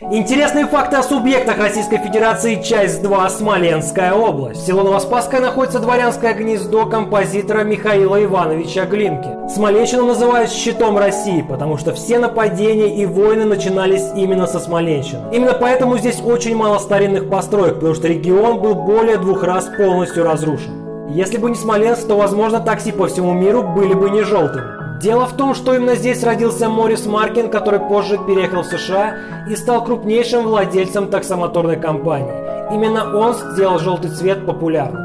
Интересные факты о субъектах Российской Федерации, часть 2, Смоленская область. Село Новоспасское находится дворянское гнездо композитора Михаила Ивановича Глинки. Смоленщину называют щитом России, потому что все нападения и войны начинались именно со Смоленщины. Именно поэтому здесь очень мало старинных построек, потому что регион был более двух раз полностью разрушен. Если бы не Смоленск, то, возможно, такси по всему миру были бы не желтыми. Дело в том, что именно здесь родился Морис Маркин, который позже переехал в США и стал крупнейшим владельцем таксомоторной компании. Именно он сделал желтый цвет популярным.